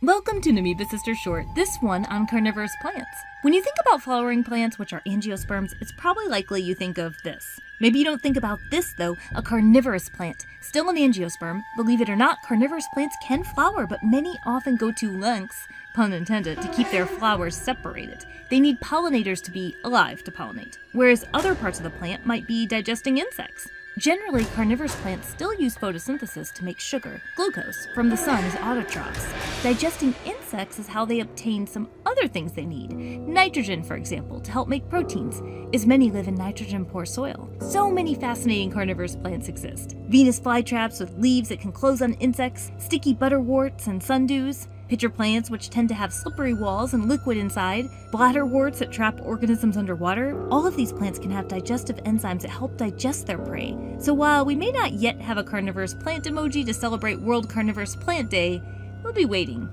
Welcome to Amoeba Sister Short, this one on carnivorous plants. When you think about flowering plants, which are angiosperms, it's probably likely you think of this. Maybe you don't think about this though, a carnivorous plant. Still an angiosperm, believe it or not, carnivorous plants can flower, but many often go to lengths, pun intended, to keep their flowers separated. They need pollinators to be alive to pollinate, whereas other parts of the plant might be digesting insects. Generally, carnivorous plants still use photosynthesis to make sugar, glucose, from the sun as autotrophs. Digesting insects is how they obtain some other things they need. Nitrogen, for example, to help make proteins, as many live in nitrogen poor soil. So many fascinating carnivorous plants exist. Venus flytraps with leaves that can close on insects, sticky butterworts and sundews, pitcher plants which tend to have slippery walls and liquid inside, bladderworts that trap organisms underwater. All of these plants can have digestive enzymes that help digest their prey. So while we may not yet have a carnivorous plant emoji to celebrate World Carnivorous Plant Day, we'll be waiting.